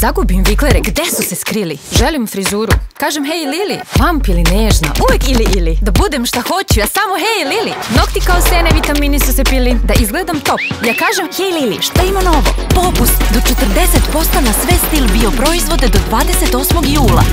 Zagubim viklere, gde su se skrili? Želim frizuru, kažem hej Lili Vamp ili nežna, uvijek ili ili Da budem šta hoću, ja samo hej Lili Nokti kao sene, vitamini su se pili Da izgledam top, ja kažem hej Lili Šta ima novo? Popust do 40% na sve stil bio proizvode do 28. jula